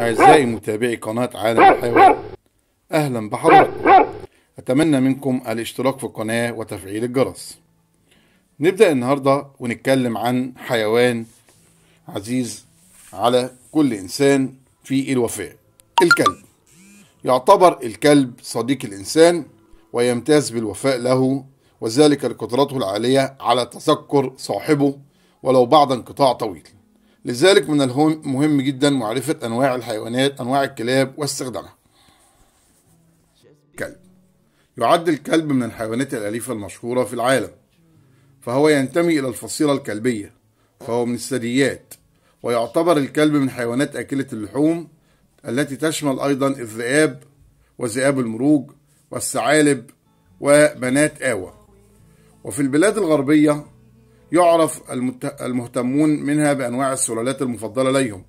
أعزائي متابعي قناة عالم الحيوان. أهلا بحضراتكم أتمنى منكم الاشتراك في القناة وتفعيل الجرس. نبدأ النهاردة ونتكلم عن حيوان عزيز على كل إنسان في الوفاء الكلب. يعتبر الكلب صديق الإنسان ويمتاز بالوفاء له وذلك لقدرته العالية على تذكر صاحبه ولو بعد انقطاع طويل. لذلك من المهم جدا معرفة أنواع الحيوانات أنواع الكلاب واستخدامها. كلب. يعد الكلب من الحيوانات الأليفة المشهورة في العالم. فهو ينتمي إلى الفصيلة الكلبية. فهو من الثدييات. ويعتبر الكلب من حيوانات أكلة اللحوم التي تشمل أيضا الذئاب وذئاب المروج والثعالب وبنات آوى وفي البلاد الغربية يعرف المهتمون منها بأنواع السلالات المفضلة ليهم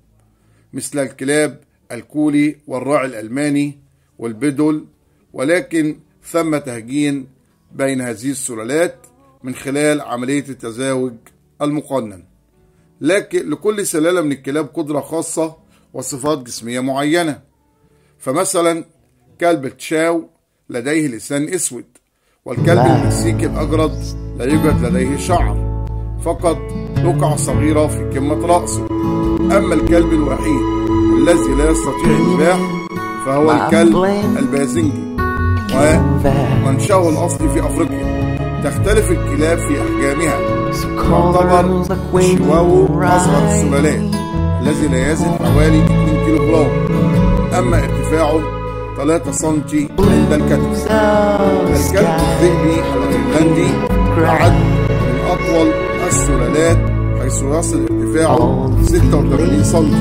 مثل الكلاب الكولي والراعي الألماني والبدل ولكن ثم تهجين بين هذه السلالات من خلال عملية التزاوج المقنن. لكن لكل سلالة من الكلاب قدرة خاصة وصفات جسمية معينة. فمثلا كلب تشاو لديه لسان أسود والكلب المكسيكي الأجرد لا يوجد لديه شعر. فقط رقعة صغيرة في قمة رأسه. أما الكلب الوحيد الذي لا يستطيع النباح فهو الكلب البازنجي ومنشأه الأصلي في أفريقيا. تختلف الكلاب في أحجامها. تعتبر الشواو أصغر السلالات الذي لا يزن حوالي 2 كيلو جرام أما ارتفاعه 3 سنتي عند الكتف. الكلب الذئبي الأيرلندي يعد من أطول السلالات حيث يصل ارتفاعه 86 سم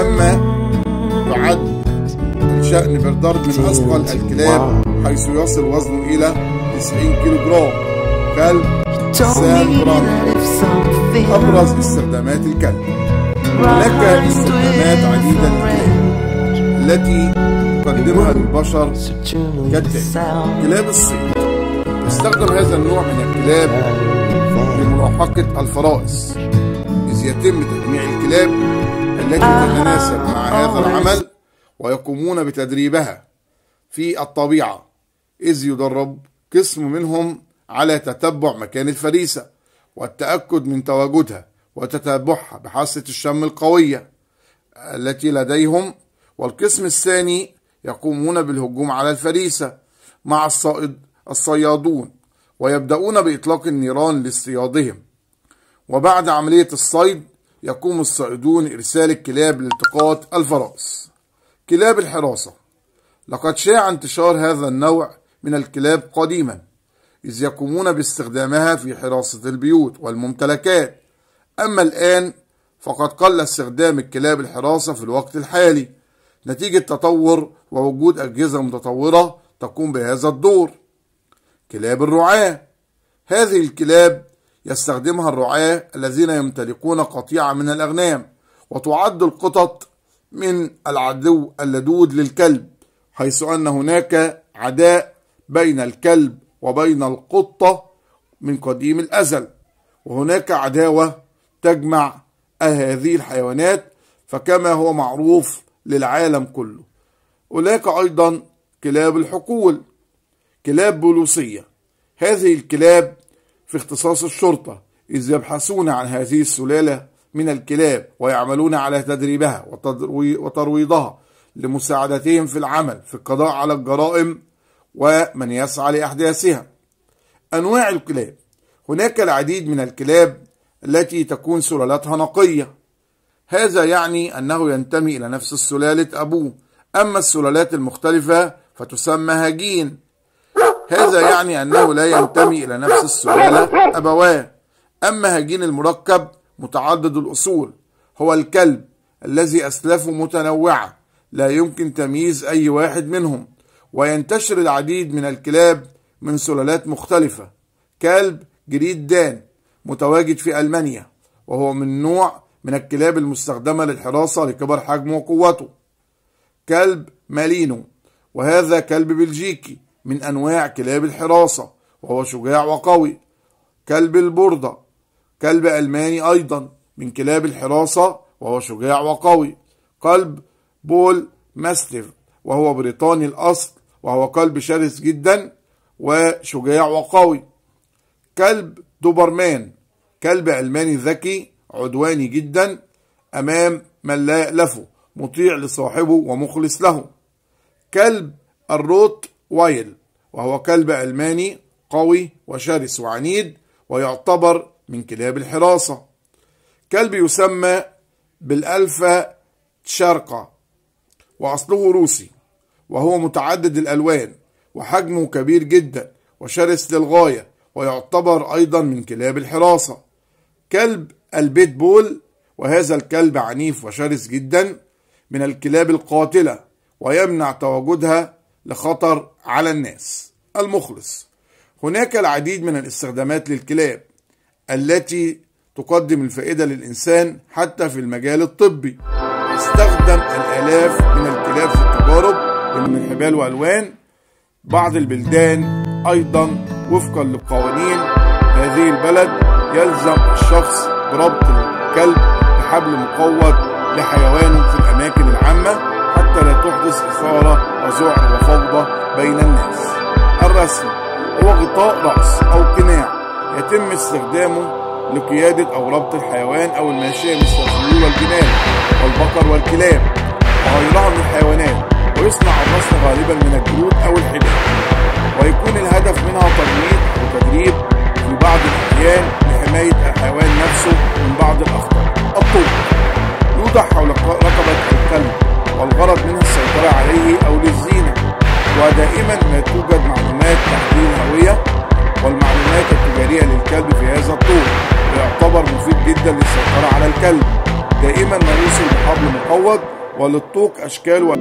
أما يعد الشأن بردرج من أثقل الكلاب حيث يصل وزنه إلى 90 كيلو جرام كلب برانكو أبرز استخدامات الكلب. هناك استخدامات عديدة للكلاب التي تقدمها للبشر كالتالي. كلاب الصيد يستخدم هذا النوع من الكلاب لملاحقة الفرائس إذ يتم تجميع الكلاب التي تتناسب مع هذا العمل ويقومون بتدريبها في الطبيعة إذ يدرب قسم منهم على تتبع مكان الفريسة والتأكد من تواجدها وتتبعها بحاسة الشم القوية التي لديهم والقسم الثاني يقومون بالهجوم على الفريسة مع الصائد الصيادون ويبدأون بإطلاق النيران لاصطيادهم. وبعد عملية الصيد يقوم الصائدون إرسال الكلاب لالتقاط الفرائس كلاب الحراسة. لقد شاع انتشار هذا النوع من الكلاب قديما إذ يقومون باستخدامها في حراسة البيوت والممتلكات. أما الآن فقد قل استخدام الكلاب الحراسة في الوقت الحالي. نتيجة تطور ووجود أجهزة متطورة تقوم بهذا الدور. كلاب الرعاة. هذه الكلاب يستخدمها الرعاة الذين يمتلكون قطيعة من الأغنام وتعد القطط من العدو اللدود للكلب حيث أن هناك عداء بين الكلب وبين القطة من قديم الأزل وهناك عداوة تجمع هذه الحيوانات فكما هو معروف للعالم كله. هناك أيضا كلاب الحقول كلاب بولوسية. هذه الكلاب في اختصاص الشرطة إذ يبحثون عن هذه السلالة من الكلاب ويعملون على تدريبها وترويضها لمساعدتهم في العمل في القضاء على الجرائم ومن يسعى لأحداثها. أنواع الكلاب. هناك العديد من الكلاب التي تكون سلالتها نقية. هذا يعني أنه ينتمي إلى نفس السلالة أبوه. أما السلالات المختلفة فتسمى هجين هذا يعني أنه لا ينتمي إلى نفس السلالة أبواه. أما هجين المركب متعدد الأصول. هو الكلب الذي أسلافه متنوعة. لا يمكن تمييز أي واحد منهم. وينتشر العديد من الكلاب من سلالات مختلفة. كلب جريد دان متواجد في ألمانيا. وهو من نوع من الكلاب المستخدمة للحراسة لكبر حجمه وقوته. كلب مالينو. وهذا كلب بلجيكي. من أنواع كلاب الحراسة وهو شجاع وقوي. كلب البردة كلب ألماني أيضا من كلاب الحراسة وهو شجاع وقوي. كلب بول ماستيف وهو بريطاني الأصل وهو كلب شرس جدا وشجاع وقوي. كلب دوبرمان كلب ألماني ذكي عدواني جدا أمام من لا يألفه مطيع لصاحبه ومخلص له. كلب الروت وايل وهو كلب علماني قوي وشرس وعنيد ويعتبر من كلاب الحراسة. كلب يسمى بالألفا تشارقة وأصله روسي وهو متعدد الألوان وحجمه كبير جدا وشرس للغاية ويعتبر أيضا من كلاب الحراسة. كلب البيت بول وهذا الكلب عنيف وشرس جدا من الكلاب القاتلة ويمنع تواجدها لخطر على الناس. المخلص. هناك العديد من الاستخدامات للكلاب التي تقدم الفائدة للإنسان حتى في المجال الطبي. استخدم الآلاف من الكلاب في التجارب من الحبال وألوان. بعض البلدان أيضا وفقا لقوانين هذه البلد يلزم الشخص بربط الكلب بحبل مقوض لحيوانه في الأماكن العامة. حتى لا تحدث إثارة وذعر وفوضى بين الناس. الرسم هو غطاء رأس أو قناع يتم استخدامه لقيادة أو ربط الحيوان أو الماشية مثل الخيول والجمال والبقر والكلاب. وغيرها من الحيوانات ويصنع الرسم غالبا من الجلود أو الحبال. ويكون الهدف منها ترميد وتدريب في بعض الأحيان لحماية الحيوان نفسه من بعض الأخطار الطوق يوضع حول رقبة الكلب والغرض منها السيطرة عليه أو للزينة ودائما ما توجد معلومات تحليل الهوية والمعلومات التجارية للكلب في هذا الطوق ويعتبر مفيد جدا للسيطرة على الكلب. دائما ما يوصل بحبل مقوض وللطوق أشكال و...